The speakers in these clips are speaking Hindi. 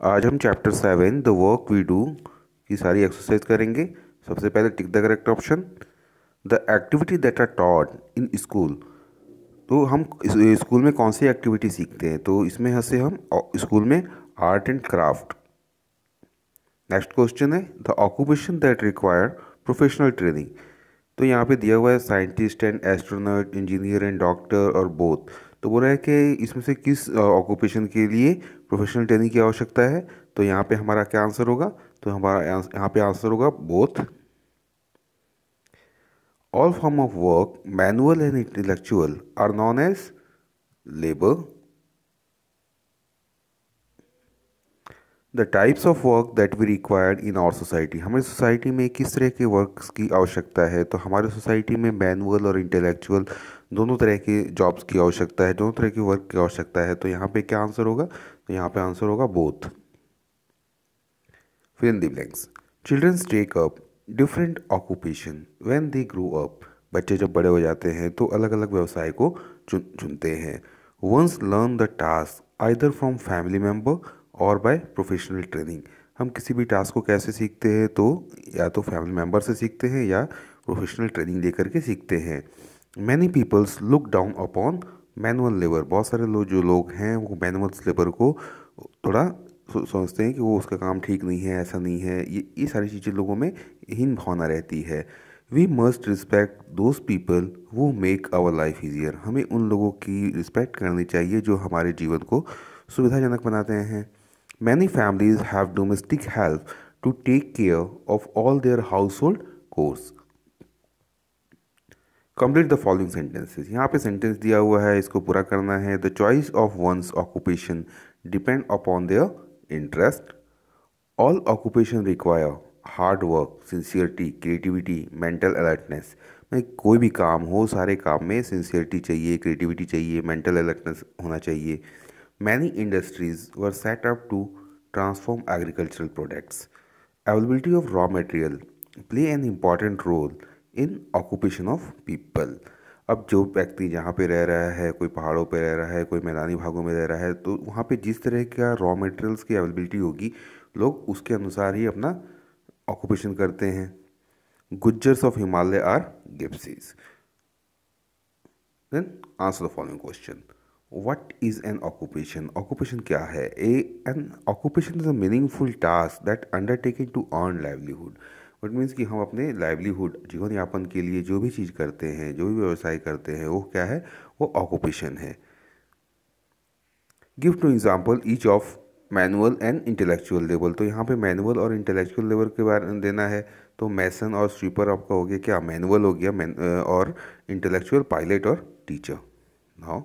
आज हम chapter seven the work we do की सारी एक्सरसाइज करेंगे। सबसे पहले tick the correct option the activity that are taught in school तो हम स्कूल में कौन सी एक्टिविटी सीखते हैं? तो इसमें से हम स्कूल में art and craft next question है the occupation that require professional training तो यहाँ पे दिया हुआ है scientist and astronaut engineer and doctor और बोथ तो बोल है कि इसमें से किस ऑक्यूपेशन के लिए प्रोफेशनल ट्रेनिंग की आवश्यकता है? तो यहाँ पे हमारा क्या आंसर होगा? तो हमारा यहाँ पे आंसर होगा both all form of work manual and intellectual are known as labour the types of work that we required in our society हमारी सोसाइटी में किस तरह के वर्क्स की आवश्यकता है? तो हमारे सोसाइटी में मैनुअल और इंटेलेक्चुअल दोनों तरह के जॉब्स की आवश्यकता है, दोनों तरह के वर्क की आवश्यकता है। तो यहाँ पे क्या आंसर होगा? तो यहाँ पे आंसर होगा बोथ फिर the blanks childrens take up different occupation when they grow up बच्चे जब बड़े हो जाते हैं तो अलग अलग व्यवसाय को चुन, चुनते हैं। Once learn the task either from family member और बाय प्रोफेशनल ट्रेनिंग हम किसी भी टास्क को कैसे सीखते हैं तो या तो फैमिली मेंबर से सीखते हैं या प्रोफेशनल ट्रेनिंग दे के सीखते हैं। Many peoples look down upon manual labour बहुत सारे लोग जो लोग हैं, वो मैनुअल लेबर को थोड़ा सोचते हैं कि वो उसका काम ठीक नहीं है, ऐसा नहीं है। ये ये सारी चीज़ें लोगों में हीन भावना रहती है। We must respect those people who make our life easier हमें उन लोगों की रिस्पेक्ट करनी चाहिए जो हमारे जीवन को सुविधाजनक बनाते हैं। Many families have domestic help to take care of all their household chores. Complete the following sentences यहाँ पे सेंटेंस दिया हुआ है, इसको पूरा करना है। The choice of one's occupation depend upon their interest all occupation require hard work sincerity creativity mental alertness में कोई भी काम हो, सारे काम में सिंसियरिटी चाहिए क्रिएटिविटी चाहिए मेंटल अलर्टनेस होना चाहिए। Many industries were set up to transform agricultural products. Availability of raw material play an important role in occupation of people अब जो व्यक्ति जहाँ पे रह रहा है, कोई पहाड़ों पे रह रहा है, कोई मैदानी भागों में रह रहा है तो वहाँ पे जिस तरह का रॉ मटेरियल्स की अवेलेबिलिटी होगी, लोग उसके अनुसार ही अपना ऑक्यूपेशन करते हैं। Gujjars of Himalaya are gypsies then answer the following question what is an occupation occupation क्या है? A an occupation is a meaningful task that undertaking to earn livelihood what means कि हम अपने लाइवलीहुड जीवन यापन के लिए जो भी चीज़ करते हैं, जो भी व्यवसाय करते हैं, वो क्या है? वो ऑक्यूपेशन है। Give two example each of manual and intellectual level तो यहाँ पे मैनुअल और इंटेलेक्चुअल लेवल के बारे में देना है। तो मैसन और स्वीपर आपका हो गया क्या? मैनुअल हो गया और इंटेलेक्चुअल पायलट और teacher now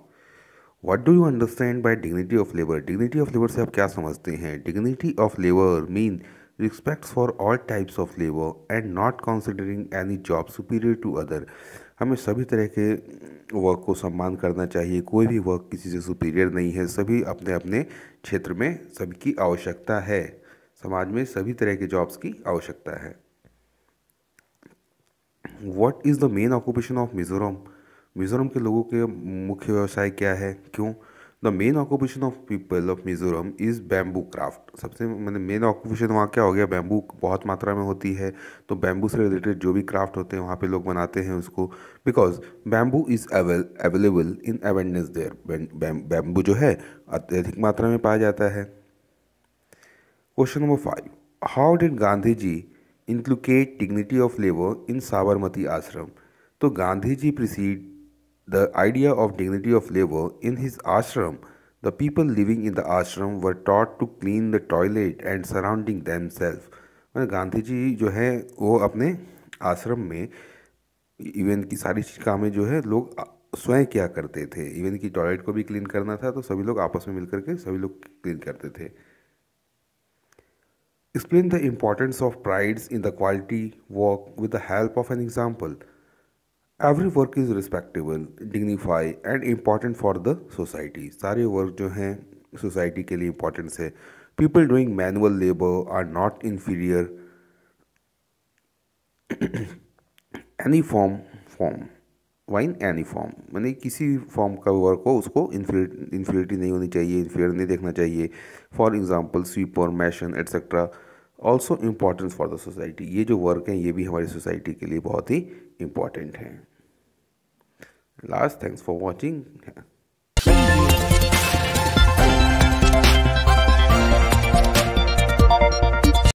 what do you understand by dignity of labour dignity of labour से आप क्या समझते हैं? Dignity of labour mean respect for all types of labour and not considering any job superior to other हमें सभी तरह के वर्क को सम्मान करना चाहिए। कोई भी वर्क किसी से सुपीरियर नहीं है। सभी अपने अपने क्षेत्र में सभी की आवश्यकता है। समाज में सभी तरह के जॉब्स की आवश्यकता है। What is the main occupation of Mizoram Mizoram के लोगों के मुख्य व्यवसाय क्या है? क्यों? The main occupation of people of Mizoram is bamboo craft सबसे मैंने मेन ऑक्यूपेशन वहाँ क्या हो गया? बैम्बू बहुत मात्रा में होती है तो बैम्बू से रिलेटेड जो भी क्राफ्ट होते हैं, वहाँ पे लोग बनाते हैं उसको। Because bamboo is available in abundance there bamboo जो है, अत्यधिक मात्रा में पाया जाता है। Question number five how did Gandhi ji inculcate dignity of labour in Sabarmati Ashram तो Gandhi ji preached the idea of dignity of labor in his ashram. The people living in the ashram were taught to clean the toilet and surrounding themselves. मैंने गांधी जी जो है, वो अपने आश्रम में इवन की सारी चीज़ कामें जो है, लोग स्वयं क्या करते थे? इवन की टॉयलेट को भी क्लीन करना था तो सभी लोग आपस में मिलकर के सभी लोग क्लीन करते थे। Explain the importance of prides in the quality work with the help of an example every work is respectable dignify and important for the society सारे वर्क जो हैं सोसाइटी के लिए इम्पॉर्टेंस है। People doing manual labour are not inferior any form form wine any form मैंने किसी फॉर्म का वर्क हो, उसको इन्फिनिटी नहीं होनी चाहिए इन्फीरियर नहीं देखना चाहिए। For example sweeper mason etcetera also importance for the society ये जो वर्क हैं, ये भी हमारी सोसाइटी के लिए बहुत ही इंपॉर्टेंट हैं। last thanks for watching.